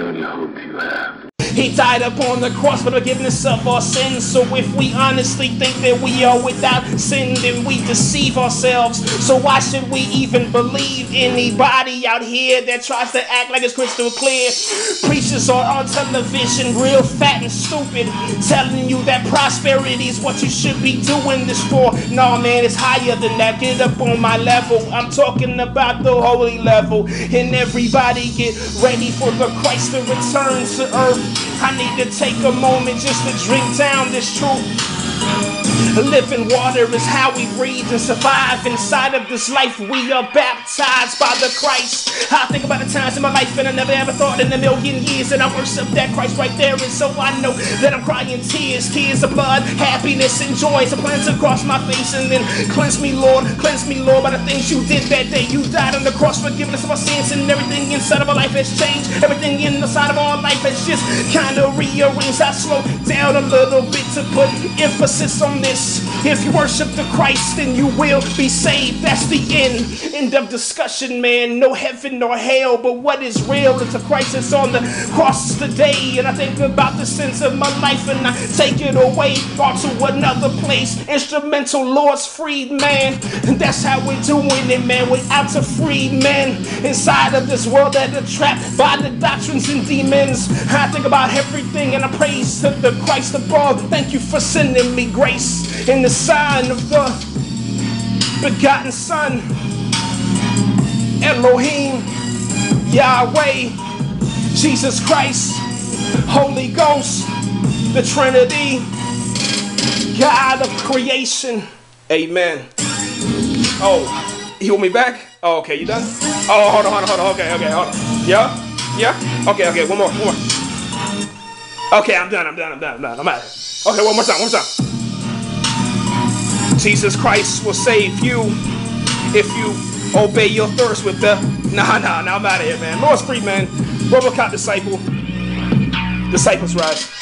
only hope you have. He died upon the cross for the forgiveness of our sins. So if we honestly think that we are without sin, then we deceive ourselves. So why should we even believe anybody out here that tries to act like it's crystal clear? Preachers are on television, real fat and stupid, telling you that prosperity is what you should be doing this for. No, man, it's higher than that. Get up on my level. I'm talking about the holy level. And everybody get ready for the Christ to return to earth. I need to take a moment just to drink down this truth. Living water is how we breathe and survive. Inside of this life, we are baptized by the Christ. I think about the times in my life, and I never ever thought in a million years that I worship that Christ right there. And so I know that I'm crying tears, tears of blood, happiness and joy. So plans across my face, and then cleanse me, Lord, cleanse me, Lord, by the things you did that day. You died on the cross, forgiveness of our sins, and everything inside of our life has changed. Everything inside of our life has just kind of rearranged. I slow down a little bit to put emphasis on this. Yes! If you worship the Christ, then you will be saved. That's the end. End of discussion, man. No heaven nor hell, but what is real is the that's on the cross today. And I think about the sins of my life and I take it away or to another place. Instrumental Lord's Freedman. And that's how we're doing it, man. We're out to free men inside of this world that are trapped by the doctrines and demons. I think about everything and I praise to the Christ above. Thank you for sending me grace in the sign of the begotten Son, Elohim, Yahweh, Jesus Christ, Holy Ghost, the Trinity, God of creation. Amen. Oh, you want me back? Oh, okay, you done? Oh, hold on, hold on, hold on. Okay, okay, hold on. Yeah? Yeah? Okay, okay, one more, one more. Okay, I'm done, I'm done, I'm done, I'm done. I'm out. Okay, one more time, one more time. Jesus Christ will save you if you obey your thirst with the nah nah nah I'm out of here man. Lord's Freedman. Robocop disciple. Disciples rise.